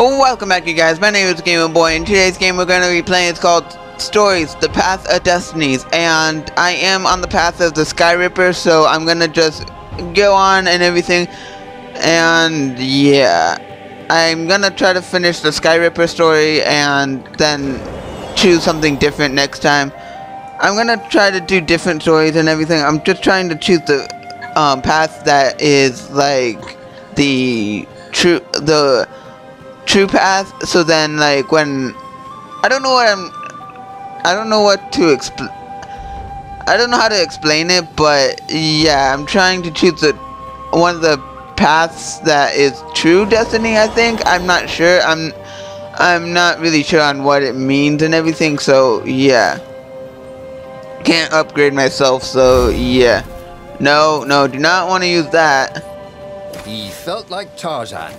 Welcome back you guys, my name is Gamer Boy and today's game we're going to be playing is called Stories, The Path of Destinies. And I am on the path of the Sky Ripper so I'm going to just go on and everything. And yeah. I'm going to try to finish the Sky Ripper story and then choose something different next time. I'm going to try to do different stories and everything, I'm just trying to choose the um, path that is like the true, the true path so then like when I don't know what I'm I don't know what to explain I don't know how to explain it but yeah I'm trying to choose the one of the paths that is true destiny I think. I'm not sure. I'm I'm not really sure on what it means and everything so yeah. Can't upgrade myself so yeah. No no do not want to use that. He felt like Tarzan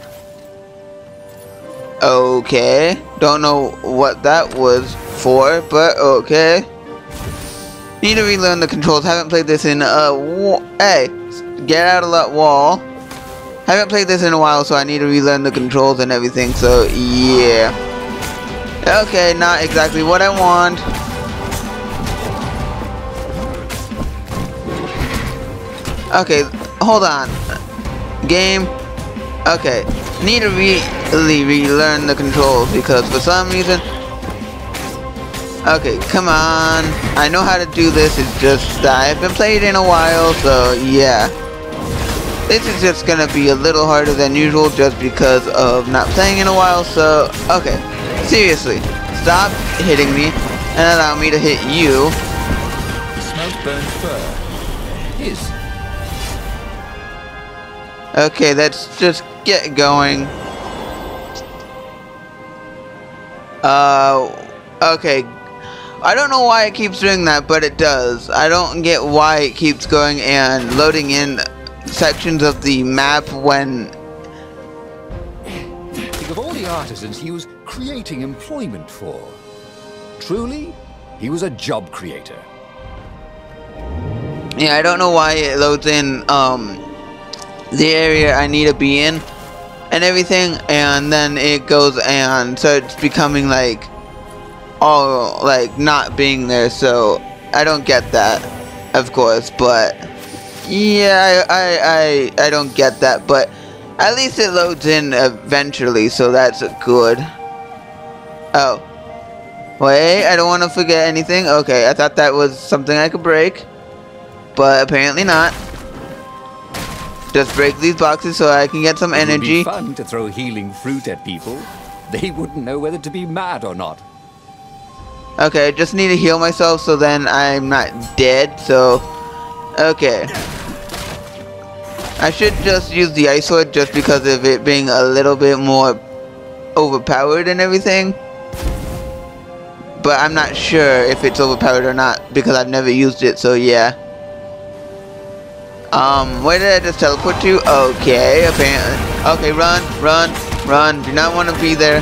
Okay. Don't know what that was for, but okay. Need to relearn the controls. Haven't played this in a Hey, get out of that wall. Haven't played this in a while, so I need to relearn the controls and everything, so yeah. Okay, not exactly what I want. Okay, hold on. Game. Okay, need to really relearn the controls because for some reason okay come on. I know how to do this it's just I have been playing in a while so yeah. This is just gonna be a little harder than usual just because of not playing in a while so okay. Seriously stop hitting me and allow me to hit you. Smoke fur okay let's just get going. Uh, okay. I don't know why it keeps doing that, but it does. I don't get why it keeps going and loading in sections of the map when... Think of all the artisans he was creating employment for. Truly, he was a job creator. Yeah, I don't know why it loads in, um, the area I need to be in and everything and then it goes and so it's becoming like all like not being there so I don't get that of course but yeah I, I, I, I don't get that but at least it loads in eventually so that's a good. Oh. Wait I don't want to forget anything? Okay I thought that was something I could break but apparently not just break these boxes so I can get some it energy. It would be fun to throw healing fruit at people. They wouldn't know whether to be mad or not. Okay, I just need to heal myself so then I'm not dead, so... Okay. I should just use the ice sword just because of it being a little bit more overpowered and everything. But I'm not sure if it's overpowered or not because I've never used it, so yeah. Um, where did I just teleport to? Okay, apparently. Okay, run, run, run. Do not want to be there.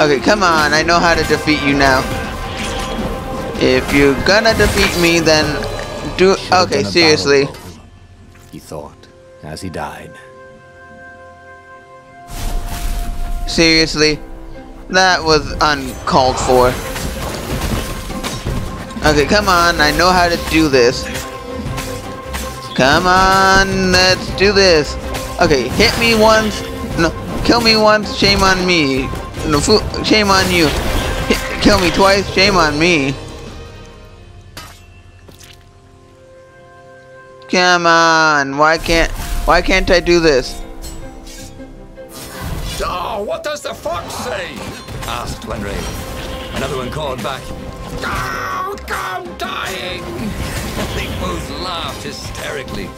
Okay, come on. I know how to defeat you now. If you're gonna defeat me, then do. Okay, seriously. He thought as he died. Seriously, that was uncalled for. Okay, come on. I know how to do this. Come on, let's do this. Okay, hit me once. No, kill me once. Shame on me. No, shame on you. Hit, kill me twice. Shame on me. Come on. Why can't why can't I do this? Oh, what does the fox say? asked Wenray. Another one called back. Oh, I'm dying! they both laughed hysterically.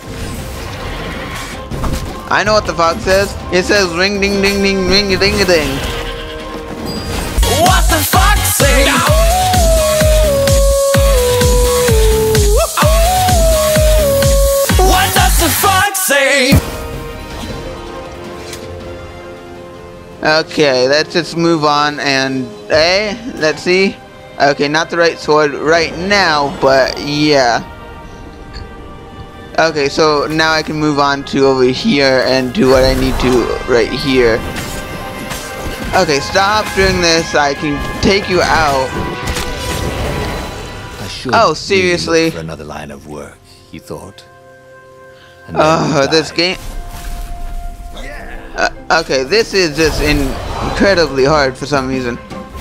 I know what the fox says. It says ring ding ding ding ring a ding ding. What the fox say? What does the fox say? Okay, let's just move on and hey, eh, let's see. Okay, not the right sword right now, but yeah. Okay, so now I can move on to over here and do what I need to right here. Okay, stop doing this. I can take you out. Oh, seriously? for another line of work, he thought. Oh, this game. Uh, okay, this is just incredibly hard for some reason.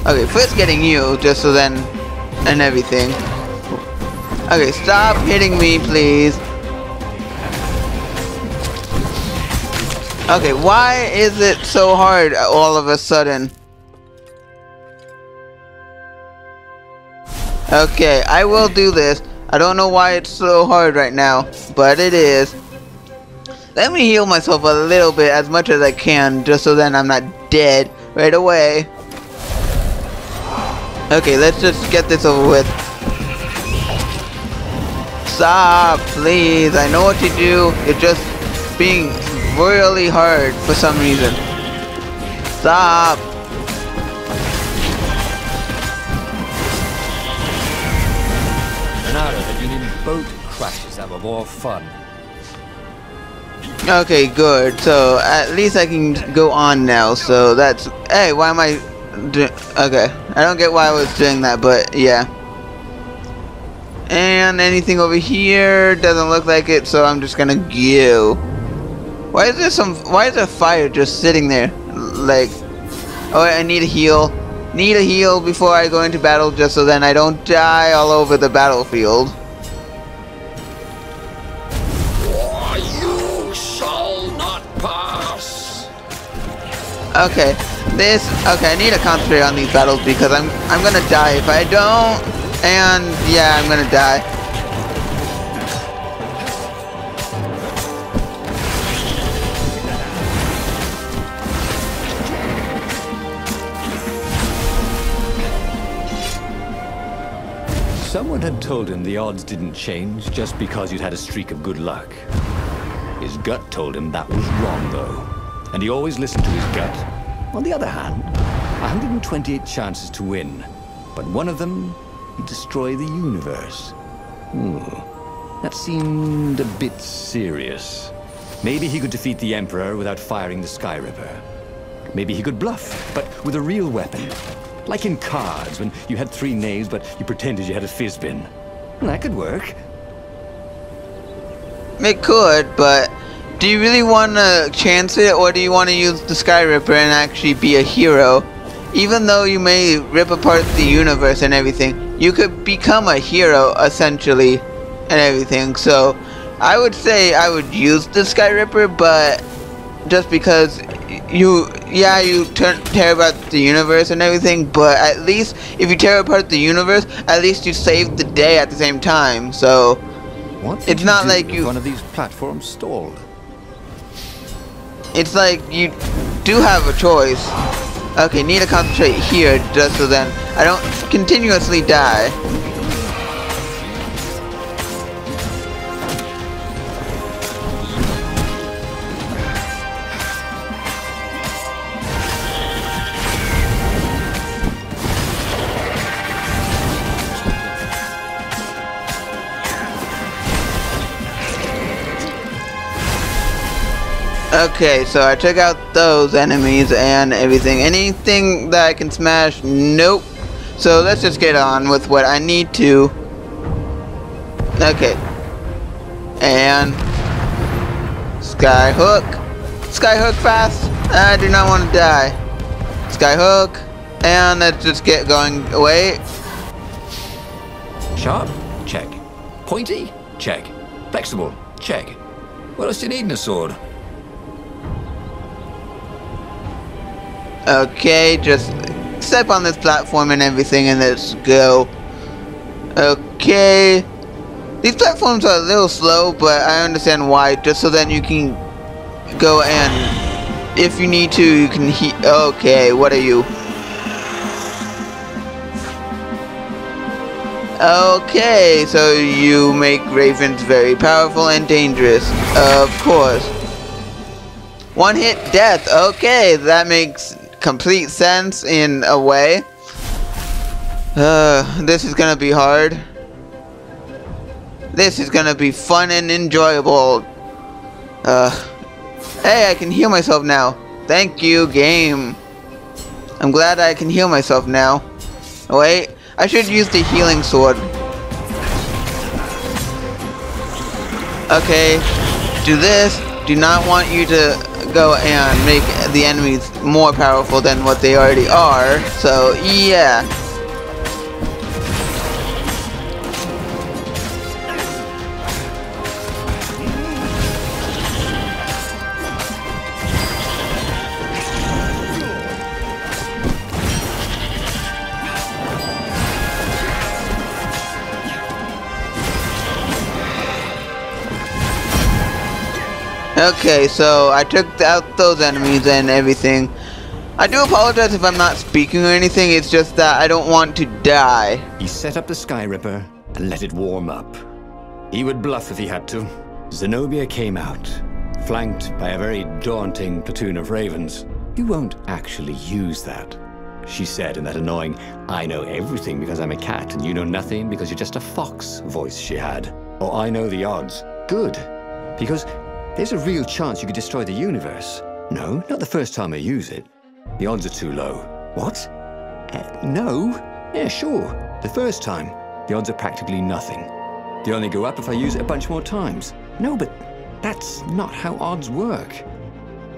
Okay, first getting you, just so then, and everything. Okay, stop hitting me, please. Okay, why is it so hard all of a sudden? Okay, I will do this. I don't know why it's so hard right now, but it is. Let me heal myself a little bit as much as I can, just so then I'm not dead right away. Okay, let's just get this over with. Stop, please. I know what to do. It's just being really hard for some reason. Stop. Reynardo had been in boat crashes that were more fun. Okay, good. So at least I can go on now. So that's hey. Why am I? Do okay, I don't get why I was doing that, but yeah. And anything over here doesn't look like it, so I'm just gonna go. Why is there some? Why is there fire just sitting there? Like, oh, I need a heal. Need a heal before I go into battle, just so then I don't die all over the battlefield. You shall not pass. Okay, this okay. I need to concentrate on these battles because I'm I'm gonna die if I don't. And yeah, I'm gonna die. Someone had told him the odds didn't change just because you'd had a streak of good luck. His gut told him that was wrong, though. And he always listened to his gut. On the other hand, 128 chances to win. But one of them, he'd destroy the universe. Hmm. That seemed a bit serious. Maybe he could defeat the Emperor without firing the Sky Ripper. Maybe he could bluff, but with a real weapon. Like in cards, when you had three knaves, but you pretended you had a fizzbin. That could work. It could, but do you really want to chance it, or do you want to use the Sky Ripper and actually be a hero? Even though you may rip apart the universe and everything, you could become a hero essentially, and everything. So, I would say I would use the Sky Ripper, but just because you, yeah, you turn, tear apart the universe and everything, but at least if you tear apart the universe, at least you save the day at the same time. So. What It's not like you- one of these platforms stalled. It's like you do have a choice. Okay, need to concentrate here just so then I don't continuously die. Okay, so I took out those enemies and everything. Anything that I can smash? Nope. So let's just get on with what I need to. Okay. And Skyhook. Skyhook fast. I do not want to die. Skyhook. And let's just get going away. Sharp? Check. Pointy? Check. Flexible? Check. What else do you need in a sword? Okay, just step on this platform and everything and let's go. Okay. These platforms are a little slow, but I understand why, just so then you can go and if you need to, you can he- Okay, what are you? Okay, so you make ravens very powerful and dangerous. Of course. One hit death. Okay, that makes complete sense in a way. Uh, this is gonna be hard. This is gonna be fun and enjoyable. Uh, hey, I can heal myself now. Thank you, game. I'm glad I can heal myself now. Wait, I should use the healing sword. Okay, do this. Do not want you to go and make the enemies more powerful than what they already are. So, yeah. Okay, so I took out those enemies and everything. I do apologize if I'm not speaking or anything, it's just that I don't want to die. He set up the Sky Ripper and let it warm up. He would bluff if he had to. Zenobia came out, flanked by a very daunting platoon of ravens. You won't actually use that, she said in that annoying, I know everything because I'm a cat and you know nothing because you're just a fox voice she had. Or I know the odds. Good, because there's a real chance you could destroy the universe. No, not the first time I use it. The odds are too low. What? Uh, no? Yeah, sure. The first time, the odds are practically nothing. They only go up if I use it a bunch more times. No, but that's not how odds work.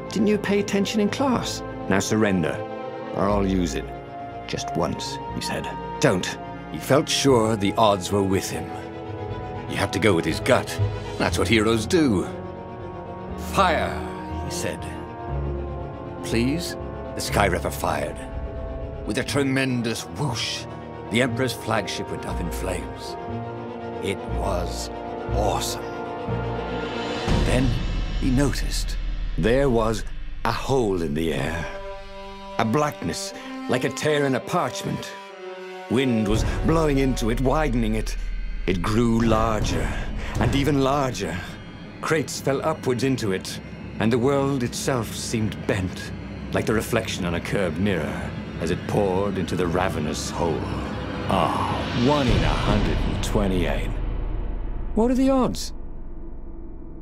Didn't you pay attention in class? Now surrender, or I'll use it. Just once, he said. Don't. He felt sure the odds were with him. You have to go with his gut. That's what heroes do. Fire, he said. Please? The Sky Ripper fired. With a tremendous whoosh, the Emperor's flagship went up in flames. It was awesome. Then he noticed there was a hole in the air. A blackness, like a tear in a parchment. Wind was blowing into it, widening it. It grew larger and even larger. Crates fell upwards into it, and the world itself seemed bent, like the reflection on a curved mirror, as it poured into the ravenous hole. Ah, one in a hundred and twenty-eight. What are the odds?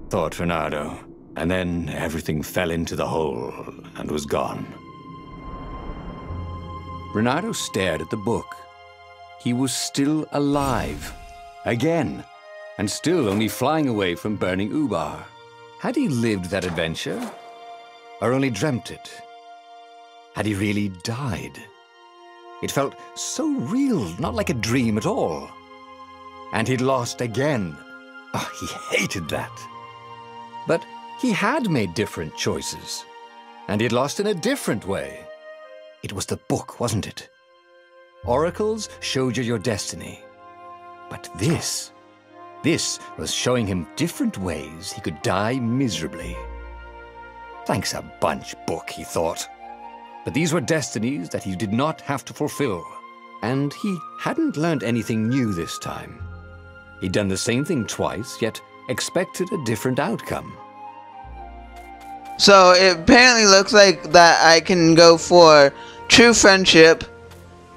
Thought Reynardo, and then everything fell into the hole and was gone. Reynardo stared at the book. He was still alive. Again and still only flying away from burning Ubar. Had he lived that adventure? Or only dreamt it? Had he really died? It felt so real, not like a dream at all. And he'd lost again. Oh, he hated that. But he had made different choices. And he'd lost in a different way. It was the book, wasn't it? Oracles showed you your destiny. But this this was showing him different ways he could die miserably. Thanks a bunch, book, he thought. But these were destinies that he did not have to fulfill. And he hadn't learned anything new this time. He'd done the same thing twice, yet expected a different outcome. So it apparently looks like that I can go for true friendship,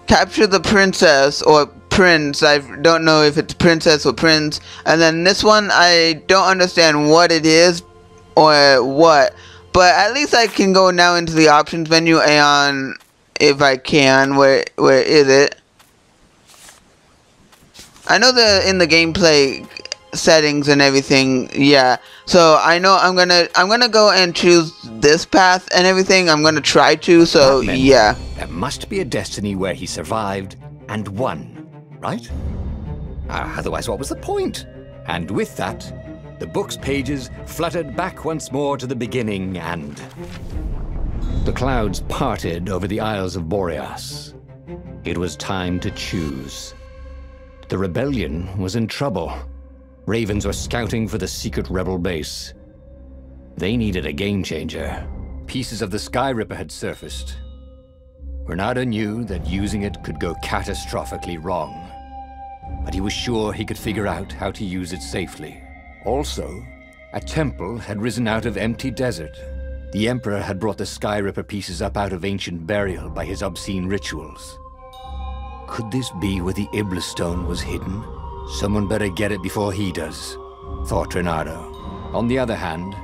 capture the princess, or prince. I don't know if it's princess or prince. And then this one, I don't understand what it is or what. But at least I can go now into the options menu and if I can, where where is it? I know the in the gameplay settings and everything, yeah. So I know I'm gonna I'm gonna go and choose this path and everything. I'm gonna try to. So yeah. There must be a destiny where he survived and won right? Uh, otherwise, what was the point? And with that, the book's pages fluttered back once more to the beginning, and the clouds parted over the Isles of Boreas. It was time to choose. The rebellion was in trouble. Ravens were scouting for the secret rebel base. They needed a game changer. Pieces of the Sky Ripper had surfaced. Reynardo knew that using it could go catastrophically wrong but he was sure he could figure out how to use it safely. Also, a temple had risen out of empty desert. The Emperor had brought the Sky Ripper pieces up out of ancient burial by his obscene rituals. Could this be where the Iblis Stone was hidden? Someone better get it before he does, thought Reynardo. On the other hand,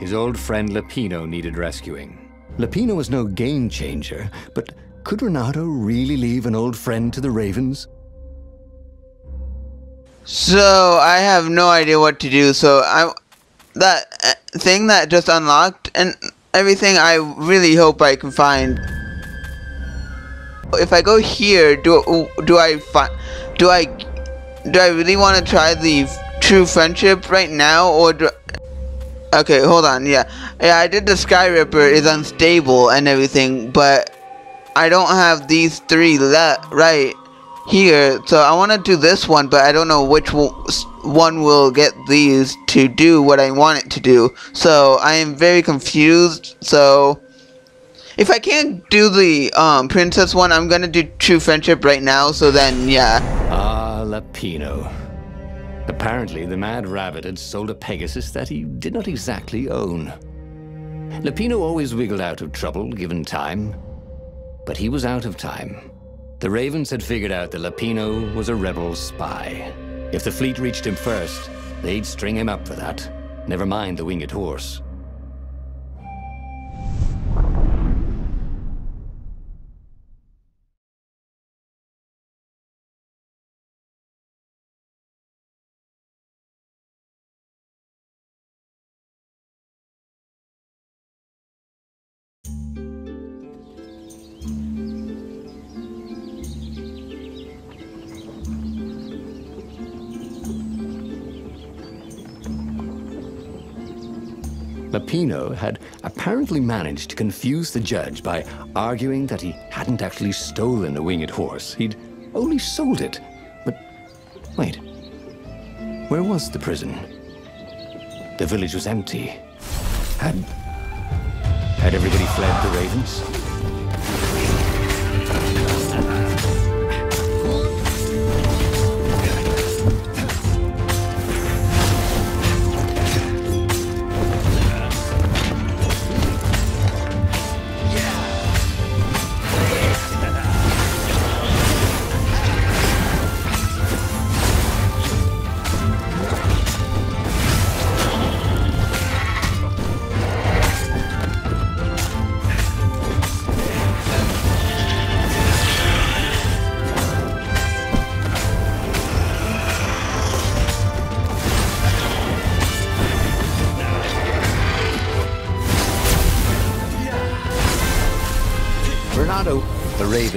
his old friend Lapino needed rescuing. Lapino was no game changer, but could Reynardo really leave an old friend to the Ravens? So I have no idea what to do. So I that uh, thing that just unlocked and everything. I really hope I can find. If I go here, do do I find? Do I do I really want to try the true friendship right now, or do? Okay, hold on. Yeah, yeah. I did the Sky Ripper is unstable and everything, but I don't have these three left right here. So I want to do this one, but I don't know which one will get these to do what I want it to do. So I am very confused. So if I can't do the um, princess one, I'm gonna do true friendship right now. So then, yeah. Ah, Lapino. Apparently, the Mad Rabbit had sold a Pegasus that he did not exactly own. Lapino always wiggled out of trouble given time, but he was out of time. The Ravens had figured out that Lapino was a rebel spy. If the fleet reached him first, they'd string him up for that. Never mind the winged horse. Lapino had apparently managed to confuse the judge by arguing that he hadn't actually stolen a winged horse. He'd only sold it. But wait, where was the prison? The village was empty. Had... had everybody fled the Ravens?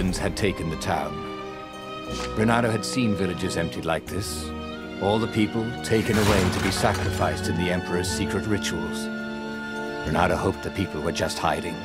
Ravens had taken the town. Reynardo had seen villages emptied like this, all the people taken away to be sacrificed in the Emperor's secret rituals. Reynardo hoped the people were just hiding.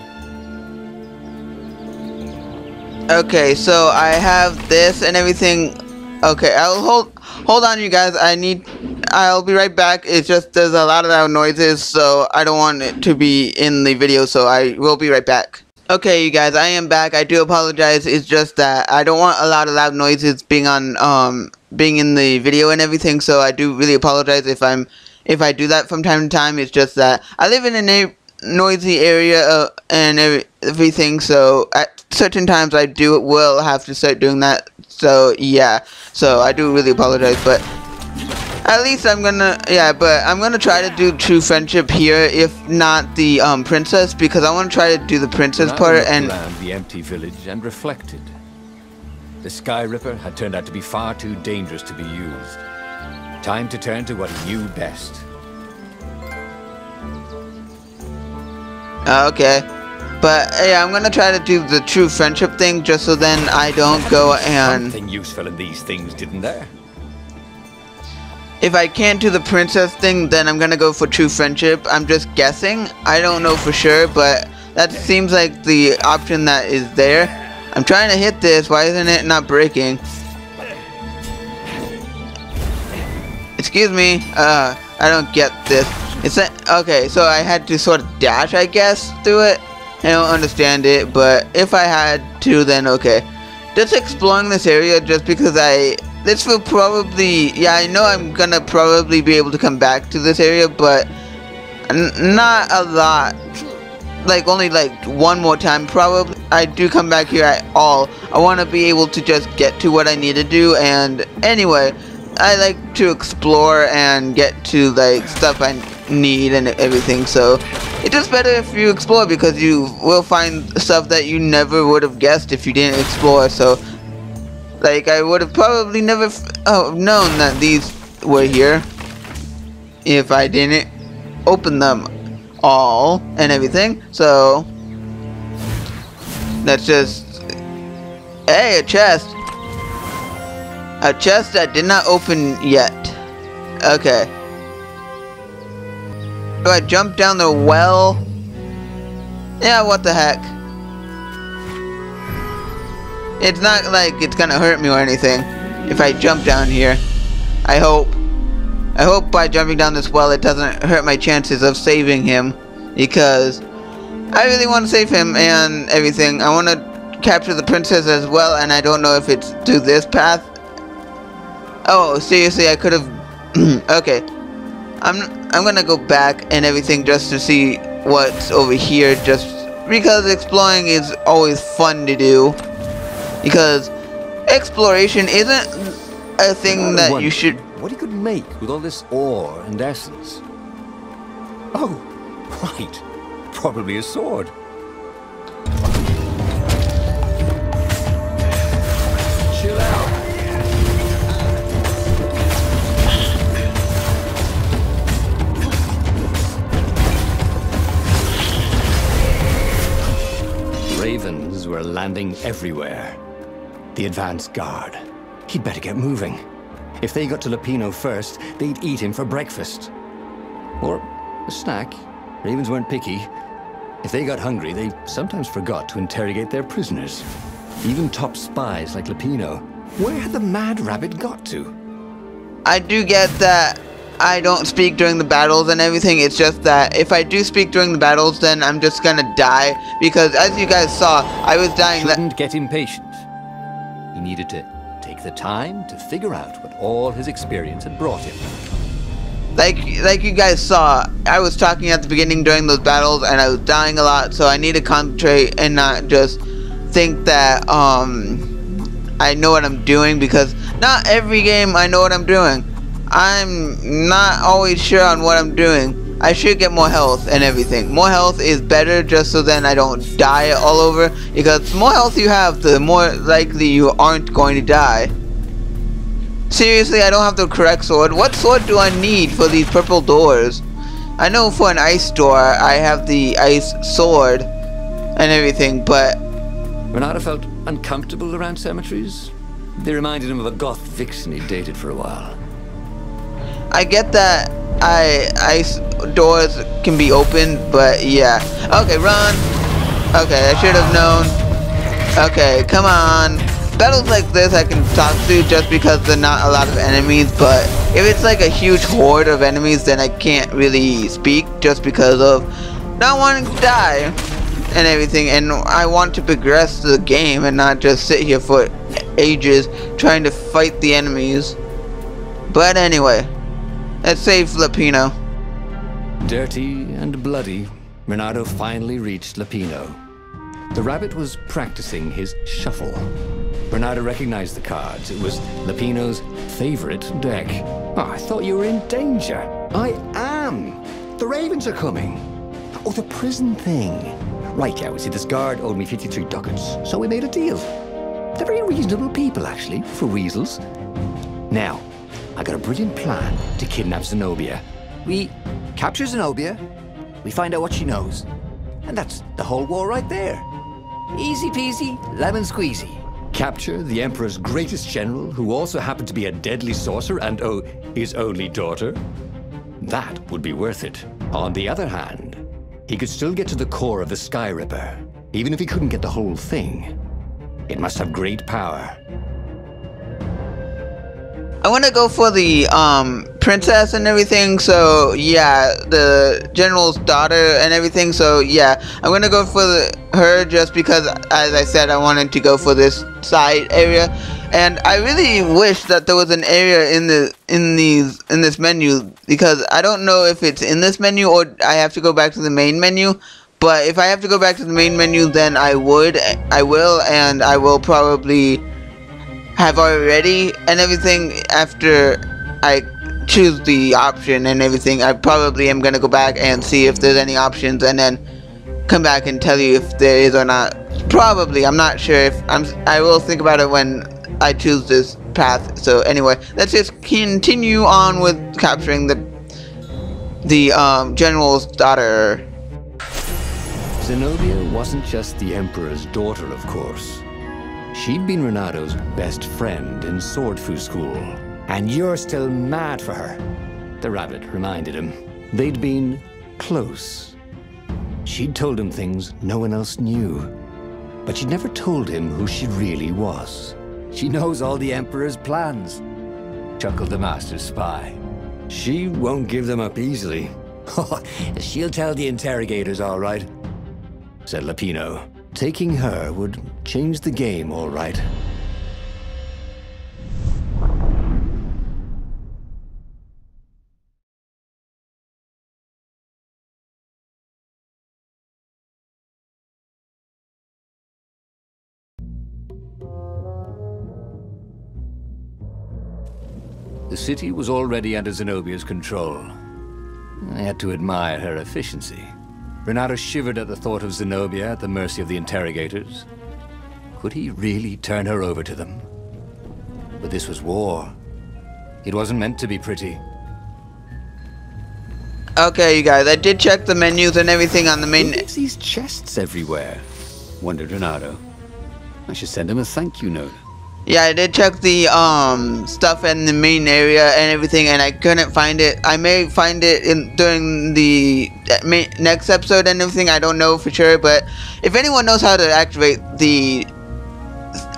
Okay, so I have this and everything. Okay, I'll hold hold on you guys. I need I'll be right back. It's just there's a lot of loud noises, so I don't want it to be in the video, so I will be right back. Okay, you guys, I am back. I do apologize. It's just that I don't want a lot of loud noises being on, um, being in the video and everything. So I do really apologize if I'm, if I do that from time to time. It's just that I live in a noisy area uh, and everything. So at certain times I do will have to start doing that. So yeah. So I do really apologize, but at least I'm gonna, yeah, but I'm gonna try to do true friendship here, if not the um, princess, because I want to try to do the princess part and. the empty village and reflected. The Sky Ripper had turned out to be far too dangerous to be used. Time to turn to what he knew best. Uh, okay. But yeah, I'm gonna try to do the true friendship thing just so then I don't go and. Something useful in these things, didn't there? If I can't do the princess thing, then I'm gonna go for true friendship. I'm just guessing. I don't know for sure, but that seems like the option that is there. I'm trying to hit this. Why isn't it not breaking? Excuse me. Uh, I don't get this. It's okay, so I had to sort of dash, I guess, through it. I don't understand it, but if I had to, then okay. Just exploring this area just because I this will probably, yeah, I know I'm gonna probably be able to come back to this area, but not a lot. Like, only like one more time, probably. I do come back here at all. I want to be able to just get to what I need to do, and anyway, I like to explore and get to like stuff I need and everything. So it's just better if you explore because you will find stuff that you never would have guessed if you didn't explore. So like I would have probably never oh, known that these were here if I didn't open them all and everything. So that's just hey a chest. A chest that did not open yet. Okay. Do I jump down the well? Yeah, what the heck. It's not like it's gonna hurt me or anything if I jump down here. I hope. I hope by jumping down this well it doesn't hurt my chances of saving him because I really want to save him and everything. I want to capture the princess as well and I don't know if it's through this path. Oh, seriously, I could have... okay. I'm I'm gonna go back and everything just to see what's over here just because exploring is always fun to do because exploration isn't a thing that you should what he could make with all this ore and essence. Oh, right. Probably a sword. Chill out. Ravens were landing everywhere. The advance guard. He'd better get moving. If they got to Lapino first, they'd eat him for breakfast. Or a snack. Ravens weren't picky. If they got hungry, they sometimes forgot to interrogate their prisoners. Even top spies like Lapino. Where had the mad rabbit got to? I do get that I don't speak during the battles and everything. It's just that if I do speak during the battles, then I'm just gonna die. Because as you guys saw, I was dying Shouldn't get impatient. He needed to take the time to figure out what all his experience had brought him. Like, like you guys saw, I was talking at the beginning during those battles and I was dying a lot. So I need to concentrate and not just think that, um, I know what I'm doing because not every game I know what I'm doing. I'm not always sure on what I'm doing. I should get more health and everything. More health is better just so then I don't die all over. Because the more health you have, the more likely you aren't going to die. Seriously, I don't have the correct sword. What sword do I need for these purple doors? I know for an ice door, I have the ice sword and everything, but... Reynardo felt uncomfortable around cemeteries. They reminded him of a goth vixen he dated for a while. I get that I ice doors can be opened, but yeah. Okay, run. Okay, I should have known. Okay, come on. Battles like this I can talk to just because there are not a lot of enemies, but if it's like a huge horde of enemies, then I can't really speak just because of not wanting to die and everything. And I want to progress the game and not just sit here for ages trying to fight the enemies. But anyway, let's save Lapino. Dirty and bloody, Reynardo finally reached Lapino. The rabbit was practicing his shuffle. Reynardo recognized the cards. It was Lapino's favorite deck. Oh, I thought you were in danger. I am. The ravens are coming. Oh, the prison thing. Right, yeah, we see this guard owed me 53 ducats, so we made a deal. They're very reasonable people, actually, for weasels. Now, I got a brilliant plan to kidnap Zenobia. We capture Zenobia, we find out what she knows, and that's the whole war right there. Easy peasy, lemon squeezy. Capture the Emperor's greatest general, who also happened to be a deadly sorcerer and, oh, his only daughter? That would be worth it. On the other hand, he could still get to the core of the Sky Ripper, even if he couldn't get the whole thing. It must have great power. I want to go for the um princess and everything. So yeah, the general's daughter and everything. So yeah, I'm gonna go for the, her just because, as I said, I wanted to go for this side area, and I really wish that there was an area in the in these in this menu because I don't know if it's in this menu or I have to go back to the main menu. But if I have to go back to the main menu, then I would, I will, and I will probably have already and everything after I choose the option and everything. I probably am gonna go back and see if there's any options and then come back and tell you if there is or not. Probably, I'm not sure if I'm. I will think about it when I choose this path. So anyway, let's just continue on with capturing the the um, general's daughter. Zenobia wasn't just the Emperor's daughter, of course. She'd been Reynardo's best friend in Swordfu school. And you're still mad for her, the rabbit reminded him. They'd been close. She'd told him things no one else knew. But she'd never told him who she really was. She knows all the Emperor's plans, chuckled the Master Spy. She won't give them up easily. She'll tell the interrogators, all right, said Lapino. Taking her would change the game, all right. The city was already under Zenobia's control. I had to admire her efficiency. Reynardo shivered at the thought of Zenobia at the mercy of the interrogators. Could he really turn her over to them? But this was war. It wasn't meant to be pretty. Okay, you guys, I did check the menus and everything on the main. Who these chests everywhere? Wondered Reynardo. I should send him a thank you note. Yeah, I did check the um stuff in the main area and everything, and I couldn't find it. I may find it in during the main, next episode and everything. I don't know for sure, but if anyone knows how to activate the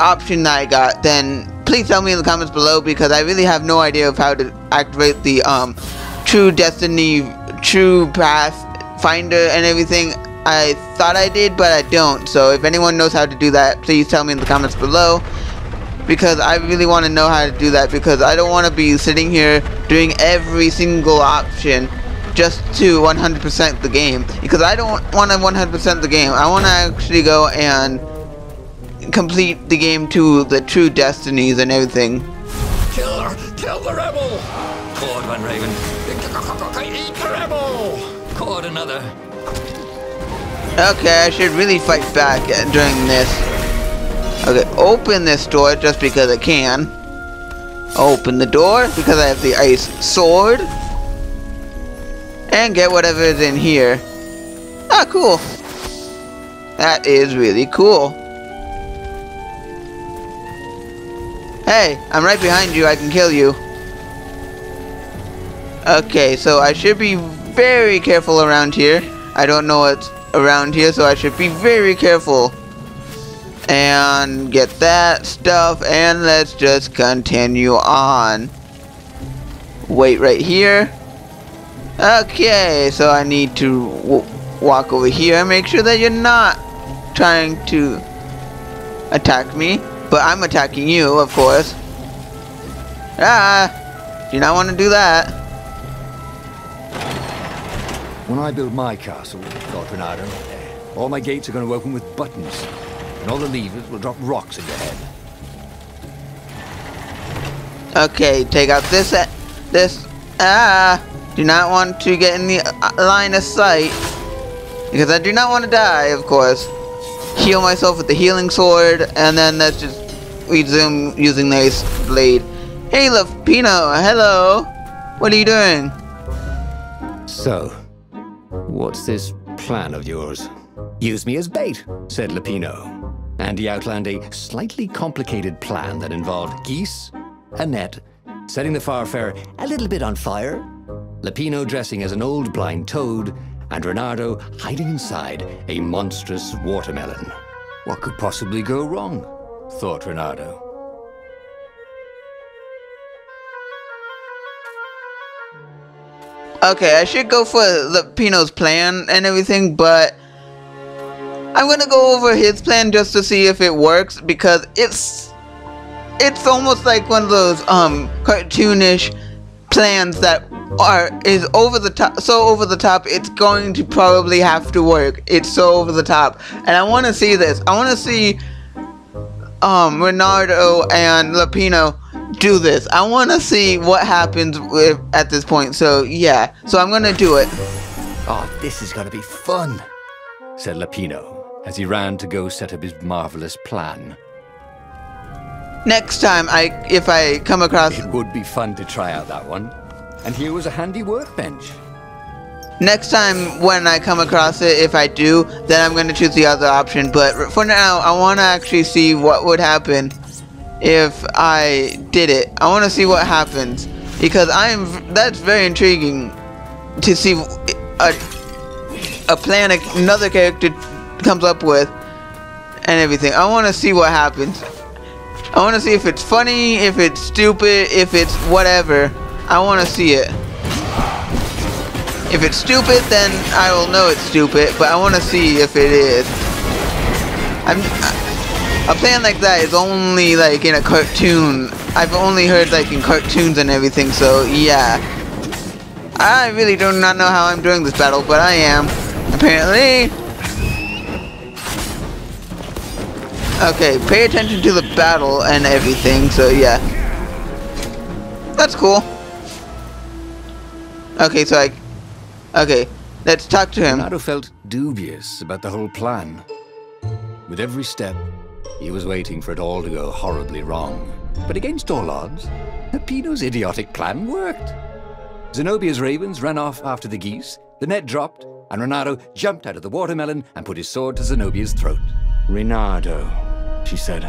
option that I got, then please tell me in the comments below because I really have no idea of how to activate the um True Destiny, True Path Finder and everything. I thought I did, but I don't. So if anyone knows how to do that, please tell me in the comments below because I really want to know how to do that because I don't want to be sitting here doing every single option just to 100% the game because I don't want to 100% the game. I want to actually go and complete the game to the true destinies and everything. Kill her! Kill the rebel! Caught one, Raven. Eat the rebel! Caught another. Okay, I should really fight back during this. Okay, open this door just because I can. Open the door because I have the ice sword. And get whatever is in here. Ah, cool. That is really cool. Hey, I'm right behind you. I can kill you. Okay, so I should be very careful around here. I don't know what's around here, so I should be very careful and get that stuff and let's just continue on. Wait right here. Okay so I need to walk over here and make sure that you're not trying to attack me. But I'm attacking you of course. Ah do not want to do that? When I build my castle, thought Reynardo, all my gates are going to open with buttons and all the levers will drop rocks in your head. Okay, take out this, uh, this, ah, do not want to get in the uh, line of sight, because I do not want to die, of course. Heal myself with the healing sword, and then let's just resume using the ace blade. Hey, Lapino, hello. What are you doing? So, what's this plan of yours? Use me as bait, said Lapino and he outlined a slightly complicated plan that involved geese, a net, setting the Farfarer a little bit on fire, Lapino dressing as an old blind toad, and Reynardo hiding inside a monstrous watermelon. What could possibly go wrong? thought Reynardo. Okay, I should go for Lapino's plan and everything, but I'm gonna go over his plan just to see if it works because it's it's almost like one of those um cartoonish plans that are is over the top so over the top it's going to probably have to work it's so over the top and I want to see this I want to see um Reynardo and Lapino do this. I want to see what happens with, at this point. So yeah, so I'm gonna do it. Oh, this is gonna be fun, said Lapino as he ran to go set up his marvelous plan. Next time I, if I come across, It would be fun to try out that one. And here was a handy workbench. next time when I come across it, if I do, then I'm gonna choose the other option. But for now, I want to actually see what would happen if I did it. I want to see what happens because I am. That's very intriguing to see a a plan another character comes up with and everything. I want to see what happens. I want to see if it's funny, if it's stupid, if it's whatever. I want to see it. If it's stupid, then I will know it's stupid, but I want to see if it is. I'm, a plan like that is only like in a cartoon. I've only heard like in cartoons and everything, so yeah. I really do not know how I'm doing this battle, but I am. Apparently. Okay, pay attention to the battle and everything, so yeah. That's cool. Okay, so I... Okay, let's talk to him. Reynardo felt dubious about the whole plan. With every step, he was waiting for it all to go horribly wrong. But against all odds, Pino's idiotic plan worked. Zenobia's ravens ran off after the geese, the net dropped, and Reynardo jumped out of the watermelon and put his sword to Zenobia's throat. Reynardo, she said,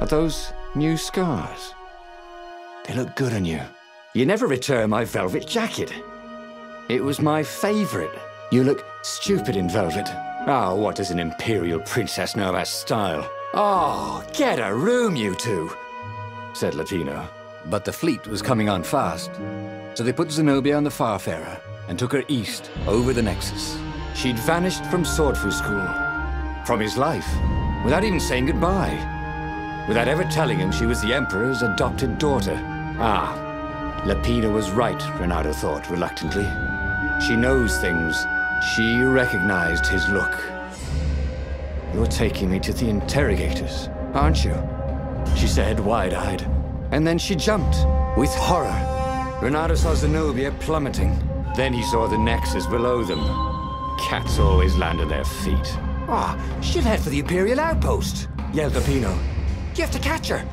are those new scars? They look good on you. You never return my velvet jacket. It was my favorite. You look stupid in velvet. Ah, what does an imperial princess know about style? Oh, get a room, you two, said Lapino. But the fleet was coming on fast, so they put Zenobia on the Farfarer and took her east over the Nexus. She'd vanished from Swordfu School, from his life, without even saying goodbye, without ever telling him she was the Emperor's adopted daughter. Ah, Lapino was right, Reynardo thought reluctantly. She knows things. She recognized his look. You're taking me to the interrogators, aren't you? She said, wide-eyed. And then she jumped, with horror. Reynardo saw Zenobia plummeting. Then he saw the Nexus below them. Cats always land on their feet. Ah, she'll head for the Imperial outpost, yelled Lapino. You have to catch her.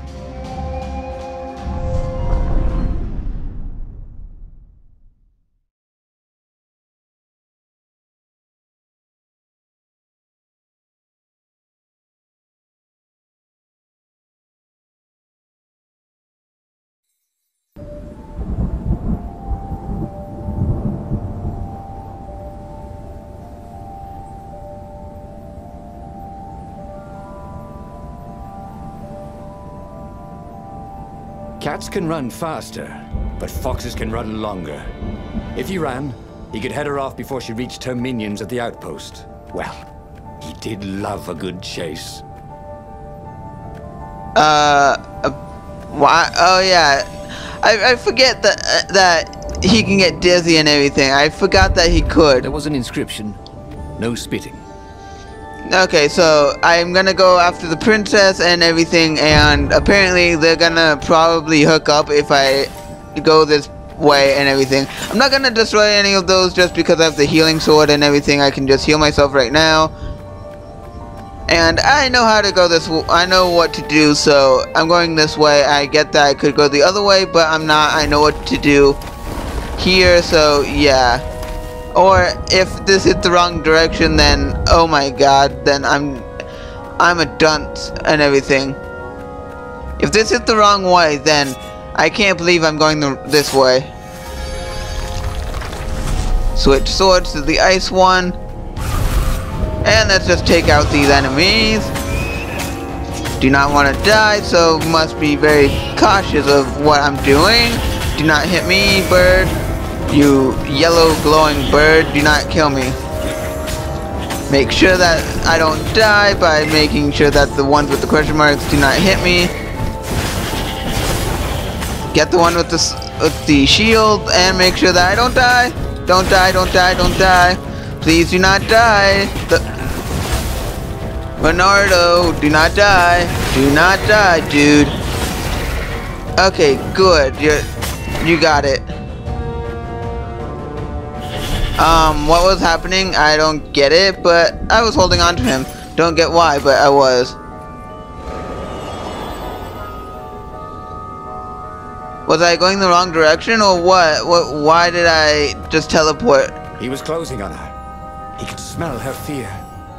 Cats can run faster, but foxes can run longer. If he ran, he could head her off before she reached her minions at the outpost. Well, he did love a good chase. Uh, uh why? Oh yeah, I, I forget that uh, that he can get dizzy and everything. I forgot that he could. There was an inscription. No spitting. Okay, so I'm gonna go after the princess and everything, and apparently they're gonna probably hook up if I go this way and everything. I'm not gonna destroy any of those just because I have the healing sword and everything. I can just heal myself right now. And I know how to go this I know what to do, so I'm going this way. I get that I could go the other way, but I'm not. I know what to do here, so yeah. Or if this hit the wrong direction, then oh my god, then I'm I'm a dunce and everything. If this hit the wrong way, then I can't believe I'm going the, this way. Switch swords to the ice one. And let's just take out these enemies. Do not want to die, so must be very cautious of what I'm doing. Do not hit me, bird. You yellow glowing bird, do not kill me. Make sure that I don't die by making sure that the ones with the question marks do not hit me. Get the one with the, with the shield and make sure that I don't die. Don't die, don't die, don't die. Please do not die. The Bernardo, do not die. Do not die, dude. Okay, good. You you got it. Um, what was happening? I don't get it, but I was holding on to him. Don't get why, but I was. Was I going the wrong direction or what? What? Why did I just teleport? He was closing on her. He could smell her fear.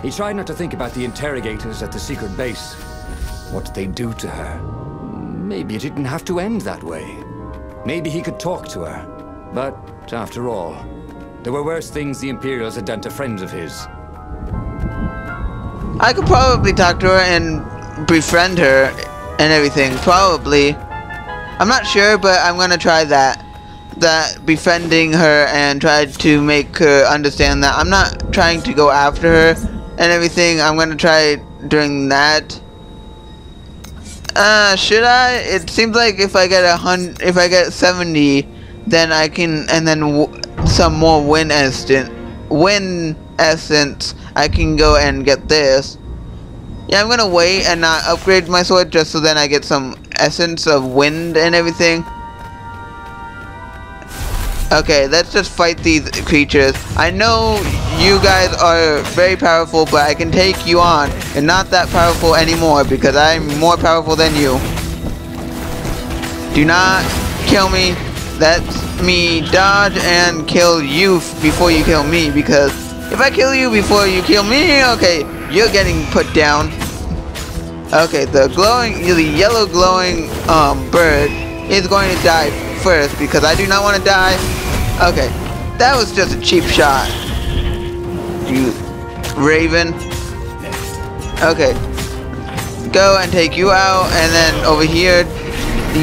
He tried not to think about the interrogators at the secret base. What did they do to her. Maybe it didn't have to end that way. Maybe he could talk to her. But, after all, there were worse things the Imperials had done to friends of his. I could probably talk to her and befriend her and everything. Probably. I'm not sure, but I'm gonna try that. That befriending her and try to make her understand that I'm not trying to go after her and everything. I'm gonna try doing that. Uh, should I? It seems like if I get a hundred, if I get 70, then I can, and then some more win instant, win essence, I can go and get this. Yeah, I'm gonna wait and not upgrade my sword just so then I get some essence of wind and everything. Okay, let's just fight these creatures. I know you guys are very powerful, but I can take you on. And not that powerful anymore because I'm more powerful than you. Do not kill me. Let me dodge and kill you before you kill me because if I kill you before you kill me, okay, you're getting put down. Okay, the glowing, the yellow glowing um, bird is going to die first because I do not want to die. Okay, that was just a cheap shot. You raven. Okay, go and take you out, and then over here.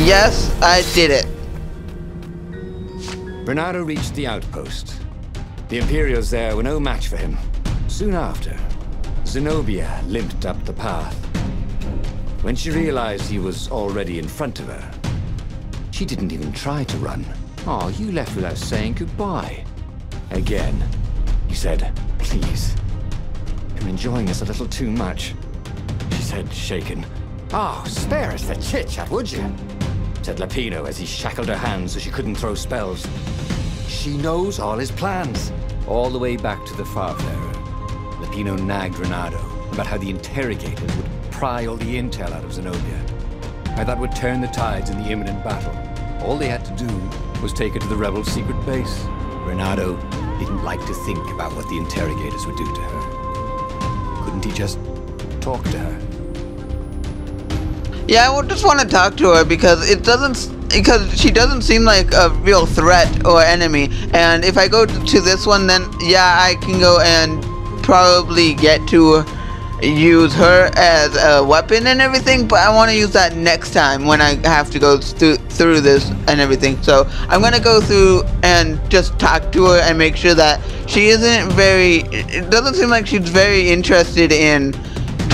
Yes, I did it. Reynardo reached the outpost. The Imperials there were no match for him. Soon after, Zenobia limped up the path. When she realized he was already in front of her, she didn't even try to run. Oh, you left without saying goodbye. Again. He said, please. I'm enjoying this a little too much. She said, shaken. Oh, spare us the chit-chat, would you? Said Lapino as he shackled her hands so she couldn't throw spells. She knows all his plans. All the way back to the Farfarer. Lapino nagged Reynardo about how the interrogators would pry all the intel out of Zenobia. How that would turn the tides in the imminent battle. All they had to do was take her to the rebel's secret base. Reynardo didn't like to think about what the interrogators would do to her. Couldn't he just talk to her? Yeah, I would just want to talk to her because it doesn't because she doesn't seem like a real threat or enemy. And if I go to this one, then yeah, I can go and probably get to use her as a weapon and everything. But I want to use that next time when I have to go through through this and everything. So I'm gonna go through and just talk to her and make sure that she isn't very. It doesn't seem like she's very interested in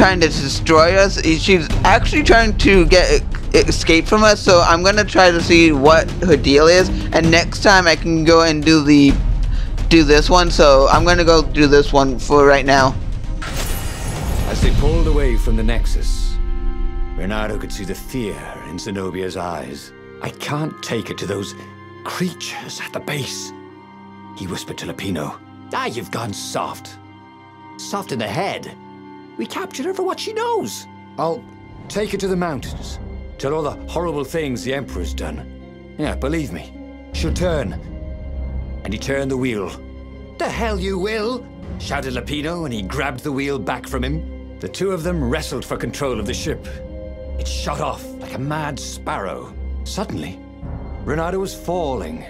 trying to destroy us. She's actually trying to get escape from us. So I'm gonna try to see what her deal is, and next time I can go and do the do this one. So I'm gonna go do this one for right now. As they pulled away from the Nexus, Reynardo could see the fear in Zenobia's eyes. I can't take it to those creatures at the base. He whispered to Lapino. Ah, you've gone soft. Soft in the head. We captured her for what she knows. I'll take her to the mountains. Tell all the horrible things the Emperor's done. Yeah, believe me. She'll turn. And he turned the wheel. The hell you will! Shouted Lapino, and he grabbed the wheel back from him. The two of them wrestled for control of the ship. It shot off like a mad sparrow. Suddenly, Reynardo was falling.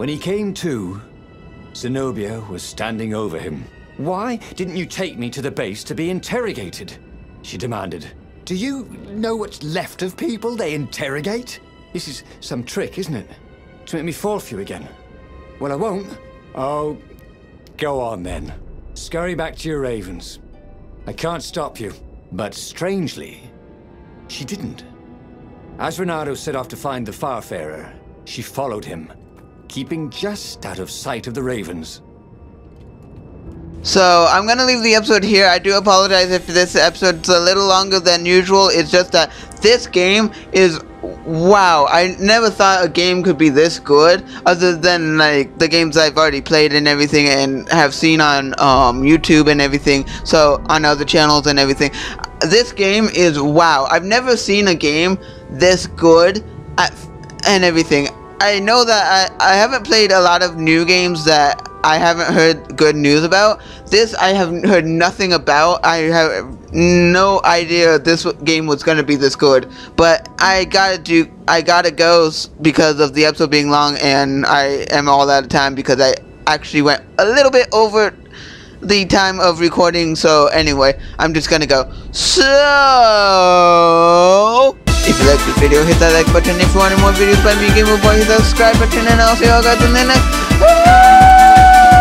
When he came to, Zenobia was standing over him, Why didn't you take me to the base to be interrogated? She demanded. Do you know what's left of people they interrogate? This is some trick, isn't it? To make me fall for you again. Well, I won't. Oh, go on then. Scurry back to your ravens. I can't stop you. But strangely, she didn't. As Reynardo set off to find the Farfarer, she followed him, keeping just out of sight of the ravens. So I'm gonna leave the episode here. I do apologize if this episode's a little longer than usual. It's just that this game is wow. I never thought a game could be this good, other than like the games I've already played and everything, and have seen on um, YouTube and everything. So on other channels and everything. This game is wow. I've never seen a game this good at, and everything. I know that I, I haven't played a lot of new games that I haven't heard good news about. This I have heard nothing about. I have no idea this game was going to be this good. But I gotta do, I gotta go because of the episode being long and I am all out of time because I actually went a little bit over the time of recording. So anyway, I'm just gonna go. So... If you like this video, hit that like button. If you want more videos by me, Gamer Boy, hit the subscribe button. And I'll see you all guys in the next...